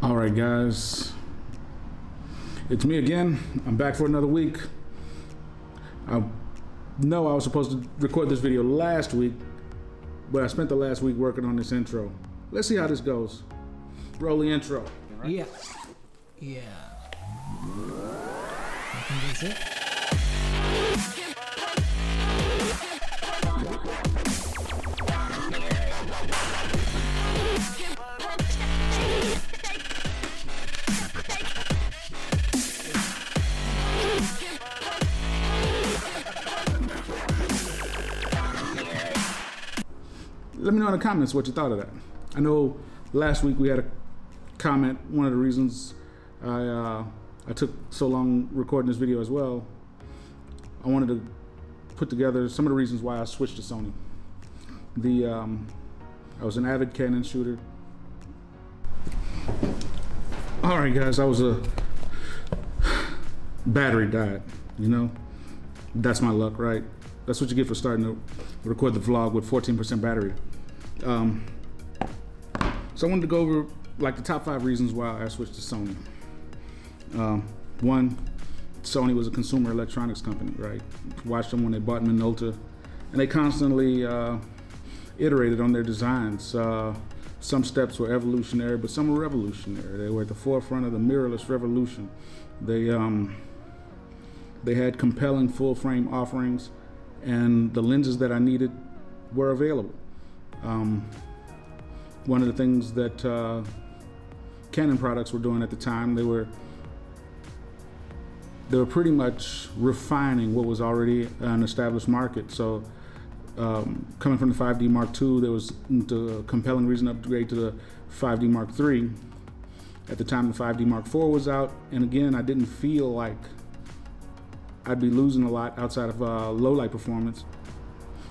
All right, guys. It's me again. I'm back for another week. I know I was supposed to record this video last week, but I spent the last week working on this intro. Let's see how this goes. Roll the intro. Yeah. Yeah. I think that's it. Let me know in the comments what you thought of that. I know last week we had a comment. One of the reasons I uh, I took so long recording this video as well. I wanted to put together some of the reasons why I switched to Sony. The um, I was an avid Canon shooter. All right, guys, I was a battery died. You know, that's my luck, right? That's what you get for starting to record the vlog with 14% battery. Um, so I wanted to go over like the top five reasons why I switched to Sony. Um, one, Sony was a consumer electronics company, right? Watched them when they bought Minolta, and they constantly uh, iterated on their designs. Uh, some steps were evolutionary, but some were revolutionary. They were at the forefront of the mirrorless revolution. They um, they had compelling full frame offerings, and the lenses that I needed were available. Um, one of the things that uh, Canon products were doing at the time, they were they were pretty much refining what was already an established market. So um, coming from the 5D Mark II, there was a compelling reason to upgrade to the 5D Mark III. At the time, the 5D Mark IV was out, and again, I didn't feel like I'd be losing a lot outside of uh, low light performance.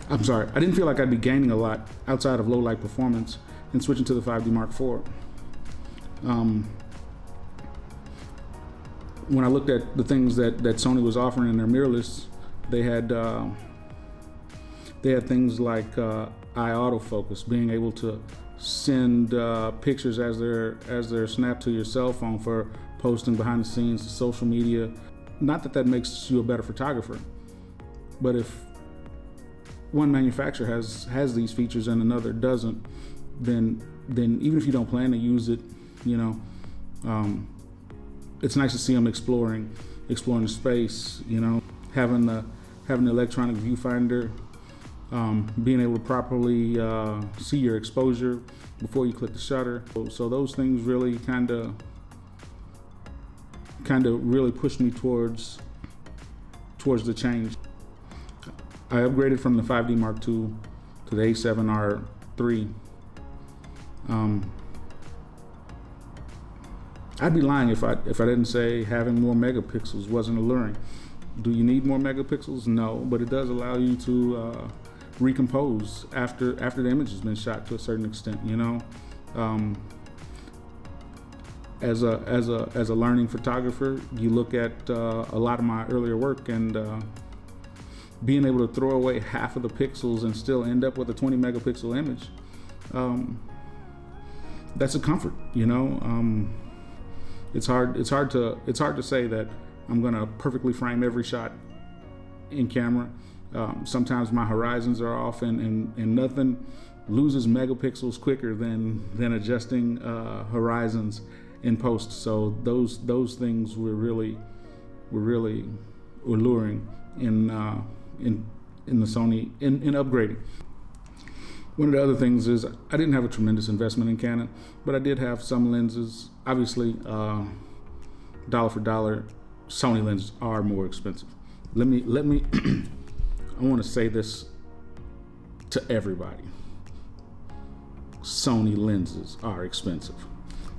I'm sorry, I didn't feel like I'd be gaining a lot outside of low light performance and switching to the 5D Mark IV. Um, when I looked at the things that, that Sony was offering in their mirrorless, they had uh, they had things like uh, eye autofocus, being able to send uh, pictures as they're as they're snapped to your cell phone for posting behind the scenes to social media. Not that that makes you a better photographer, but if one manufacturer has has these features and another doesn't, then then even if you don't plan to use it, you know, um, it's nice to see them exploring exploring the space. You know, having the having the electronic viewfinder, um, being able to properly uh, see your exposure before you click the shutter. So, so those things really kind of kind of really pushed me towards towards the change. I upgraded from the 5D Mark II to the A7R III. Um, I'd be lying if I if I didn't say having more megapixels wasn't alluring. Do you need more megapixels? No, but it does allow you to uh, recompose after after the image has been shot to a certain extent. You know, um, as a as a as a learning photographer, you look at uh, a lot of my earlier work and. Uh, being able to throw away half of the pixels and still end up with a 20 megapixel image, um, that's a comfort, you know. Um, it's hard. It's hard to. It's hard to say that I'm gonna perfectly frame every shot in camera. Um, sometimes my horizons are off, and, and, and nothing loses megapixels quicker than than adjusting uh, horizons in post. So those those things were really were really alluring in uh, in in the Sony in, in upgrading. One of the other things is I didn't have a tremendous investment in Canon, but I did have some lenses. Obviously, uh, dollar for dollar, Sony lenses are more expensive. Let me let me. I want to say this to everybody. Sony lenses are expensive.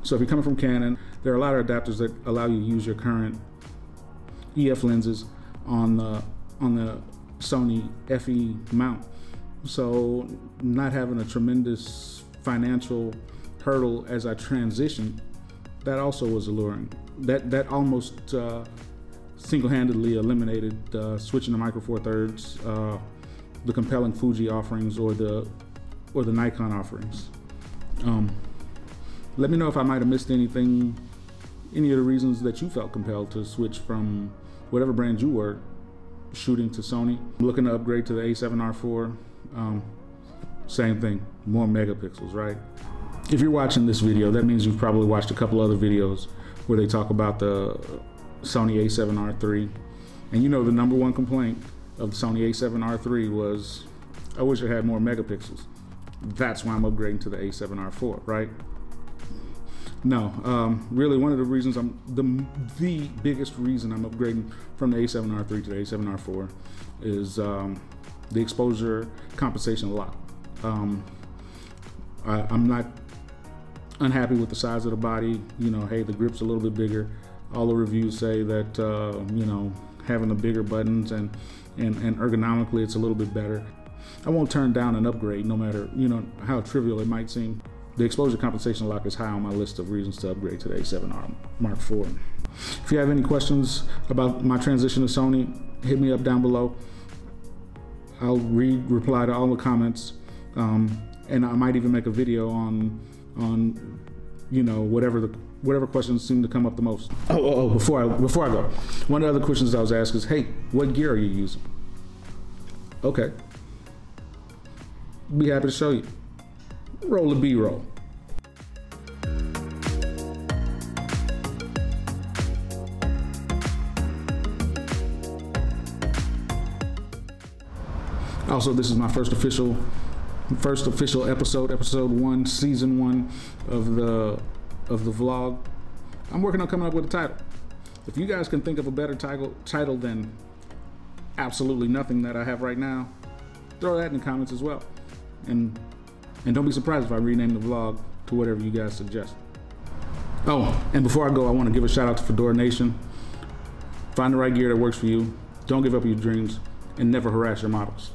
So if you're coming from Canon, there are a lot of adapters that allow you to use your current EF lenses on the on the Sony FE mount. So not having a tremendous financial hurdle as I transitioned, that also was alluring. That that almost uh, single-handedly eliminated uh, switching to Micro Four Thirds, uh, the compelling Fuji offerings or the or the Nikon offerings. Um, let me know if I might have missed anything, any of the reasons that you felt compelled to switch from whatever brand you were shooting to Sony. I'm looking to upgrade to the A7R4. Um, same thing, more megapixels, right? If you're watching this video, that means you've probably watched a couple other videos where they talk about the Sony a7R III. And you know the number one complaint of the Sony a7R III was, I wish it had more megapixels. That's why I'm upgrading to the a7R4, right? No, um, really one of the reasons I'm, the, the biggest reason I'm upgrading from the a7R III to the a7R4 is um, the exposure compensation lock. Um, I, I'm not unhappy with the size of the body. You know, hey, the grip's a little bit bigger. All the reviews say that uh, you know having the bigger buttons and, and and ergonomically it's a little bit better. I won't turn down an upgrade, no matter you know how trivial it might seem. The exposure compensation lock is high on my list of reasons to upgrade to the A7R Mark IV. If you have any questions about my transition to Sony, hit me up down below. I'll read, reply to all the comments, um, and I might even make a video on on you know whatever the whatever questions seem to come up the most. Oh, oh, oh before I before I go, one of the other questions I was asked is, hey, what gear are you using? Okay, be happy to show you. Roll the B-roll. Also, this is my first official first official episode, episode one, season one of the of the vlog. I'm working on coming up with a title. If you guys can think of a better title title than absolutely nothing that I have right now, throw that in the comments as well. And and don't be surprised if I rename the vlog to whatever you guys suggest. Oh, and before I go, I want to give a shout out to Fedora Nation. Find the right gear that works for you. Don't give up your dreams and never harass your models.